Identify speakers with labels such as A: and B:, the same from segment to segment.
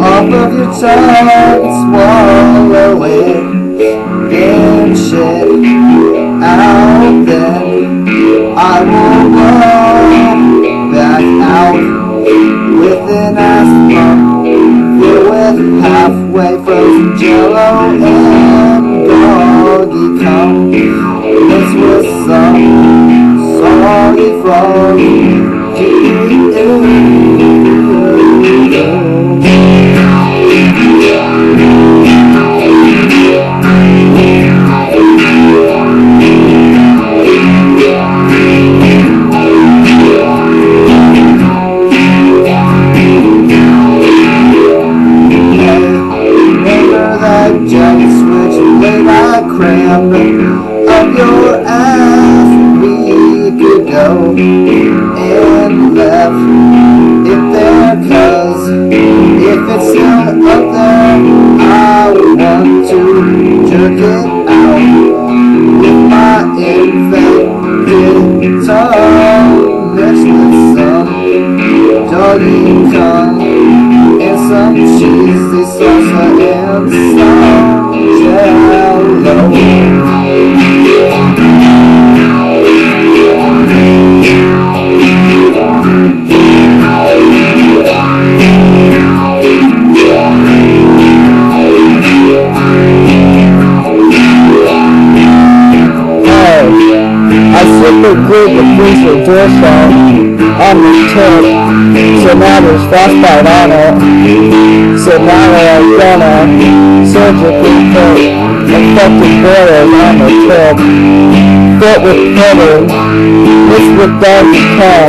A: Of your tongue. And swallow it. Then shit out with an ass filled with halfway frozen jello and doggy cum. This was some sorry frog. Giant switch late I crammed up your ass a week ago and left it there cause if it's still up there I want to jerk it out with my infected tongue mixed with some doggy tongue and some cheesy salsa
B: Glued the freezer door shut on the tip, so now there's frostbite on it. So now they're gonna surgically put infected boilers on the tip, fit with pudding, mixed with dark cum,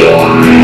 A: Yeah.